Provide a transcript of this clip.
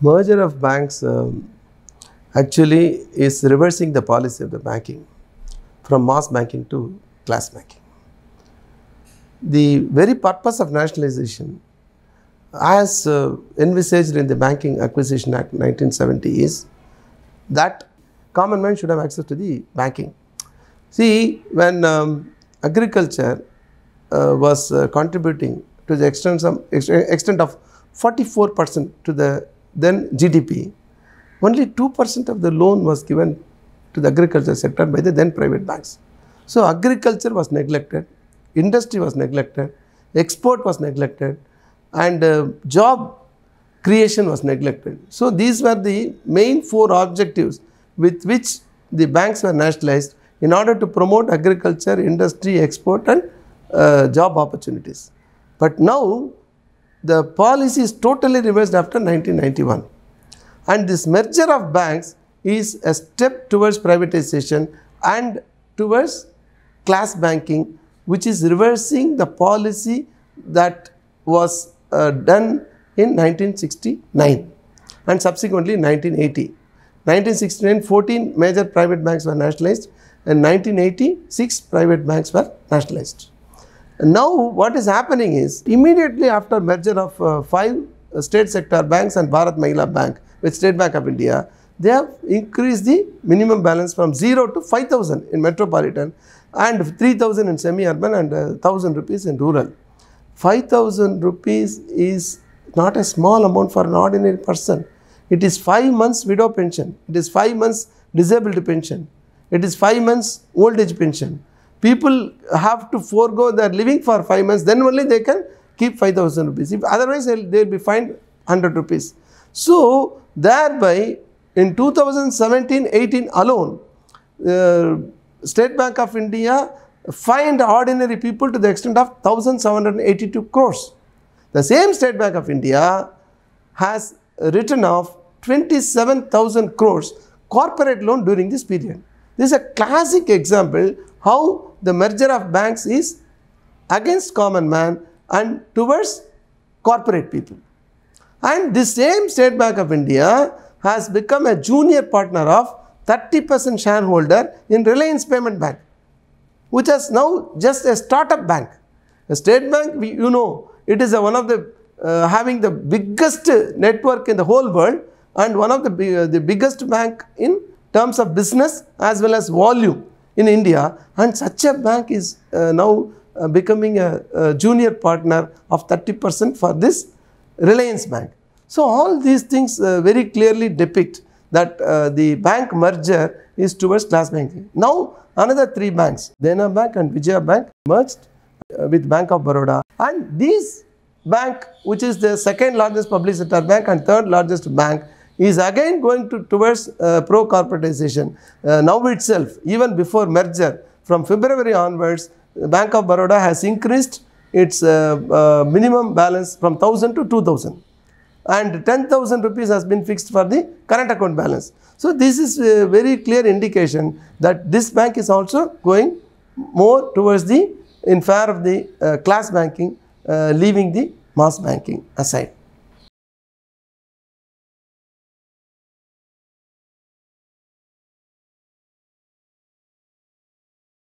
merger of banks um, actually is reversing the policy of the banking from mass banking to class banking. The very purpose of nationalization as uh, envisaged in the Banking Acquisition Act 1970 is that common man should have access to the banking. See, when um, agriculture uh, was uh, contributing to the extent of, extent of 44% to the then GDP, only 2% of the loan was given to the agriculture sector by the then private banks. So, agriculture was neglected, industry was neglected, export was neglected and uh, job creation was neglected. So, these were the main four objectives with which the banks were nationalized in order to promote agriculture, industry, export and uh, job opportunities. But now the policy is totally reversed after 1991 and this merger of banks is a step towards privatization and towards class banking which is reversing the policy that was uh, done in 1969 and subsequently 1980. 1969 14 major private banks were nationalized and 1980 6 private banks were nationalized. Now what is happening is immediately after merger of uh, 5 uh, state sector banks and Bharat Mahila Bank with State Bank of India, they have increased the minimum balance from 0 to 5000 in metropolitan and 3000 in semi-urban and uh, 1000 rupees in rural. 5000 rupees is not a small amount for an ordinary person. It is 5 months widow pension, it is 5 months disabled pension, it is 5 months old age pension. People have to forego their living for 5 months, then only they can keep 5000 rupees. If otherwise, they will be fined 100 rupees. So, thereby in 2017-18 alone, uh, State Bank of India fined ordinary people to the extent of 1782 crores. The same State Bank of India has written off 27,000 crores corporate loan during this period. This is a classic example how the merger of banks is against common man and towards corporate people. And this same State Bank of India has become a junior partner of 30% shareholder in Reliance Payment Bank, which is now just a startup bank. A state bank, we, you know, it is a, one of the uh, having the biggest network in the whole world and one of the, uh, the biggest bank in terms of business as well as volume in India and such a bank is uh, now uh, becoming a, a, junior partner of 30% for this Reliance Bank. So, all these things uh, very clearly depict that uh, the bank merger is towards class banking. Now, another three banks, Dena Bank and Vijaya Bank merged uh, with Bank of Baroda and these bank which is the second largest public sector bank and third largest bank is again going to towards uh, pro corporatization. Uh, now itself even before merger from February onwards Bank of Baroda has increased its uh, uh, minimum balance from 1000 to 2000 and 10,000 rupees has been fixed for the current account balance. So, this is a very clear indication that this bank is also going more towards the in favor of the uh, class banking uh, leaving the mass banking aside.